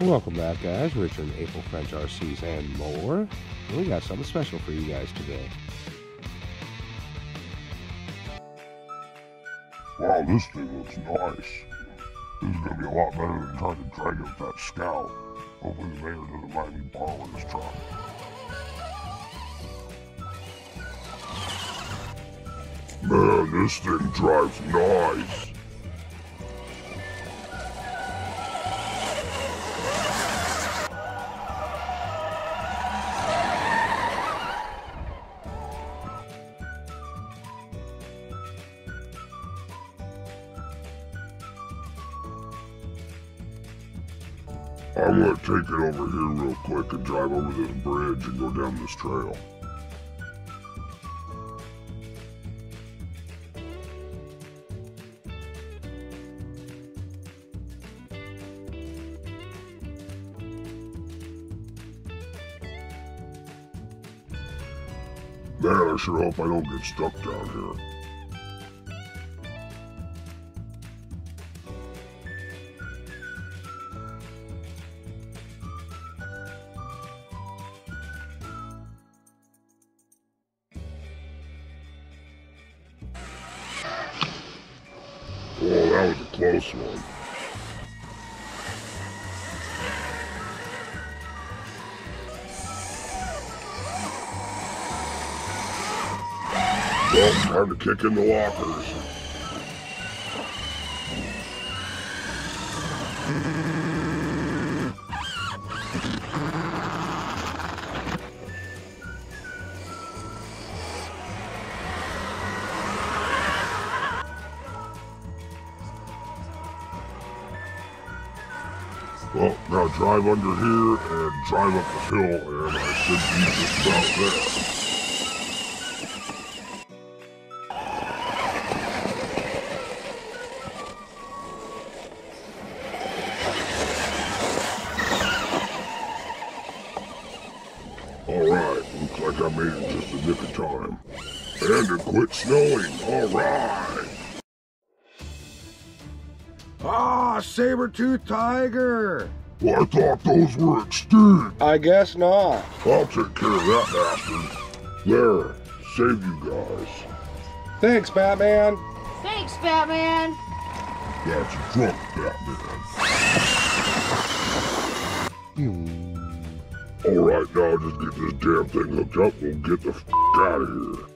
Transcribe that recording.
Welcome back, guys. Richard and April French RCs and more. We got something special for you guys today. Wow, this thing looks nice. This is gonna be a lot better than trying to drag up that scout. Hopefully the mayor doesn't mind me borrowing his truck. Man, this thing drives nice. I'm gonna take it over here real quick and drive over this bridge and go down this trail. Man, I sure hope I don't get stuck down here. That was a close one. Well, time to kick in the lockers. Well, now drive under here and drive up the hill, and I should be just about there. Alright, looks like I made it just a nick of time. And it quit snowing, alright! Ah, saber-tooth tiger! Well, I thought those were extinct! I guess not. I'll take care of that bastard. There, save you guys. Thanks, Batman. Thanks, Batman. That's a drunk Batman. Alright, now just get this damn thing hooked up and we'll get the f out of here.